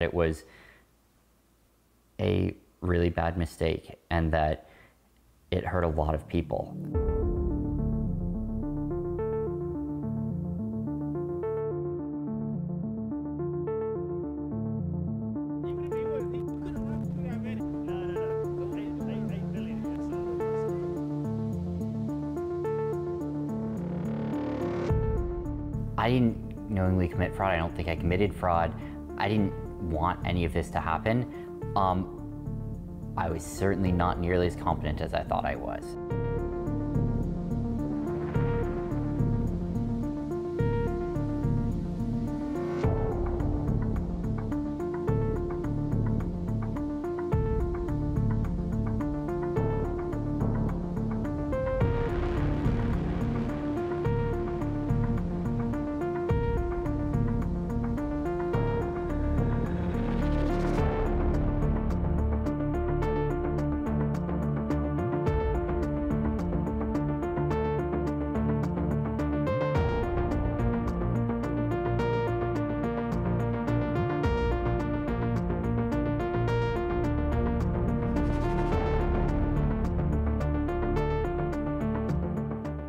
It was a really bad mistake and that it hurt a lot of people. I didn't knowingly commit fraud. I don't think I committed fraud. I didn't want any of this to happen. Um, I was certainly not nearly as competent as I thought I was.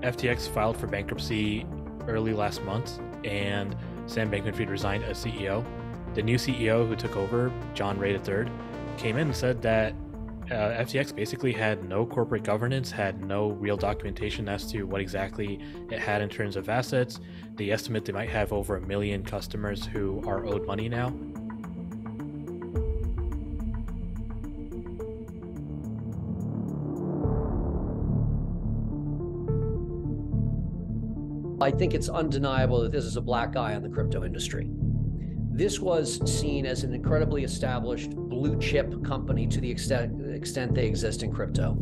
FTX filed for bankruptcy early last month, and Sam Bankman-Fried resigned as CEO. The new CEO who took over, John Ray III, came in and said that uh, FTX basically had no corporate governance, had no real documentation as to what exactly it had in terms of assets. They estimate they might have over a million customers who are owed money now. I think it's undeniable that this is a black eye on the crypto industry. This was seen as an incredibly established blue chip company to the extent, extent they exist in crypto.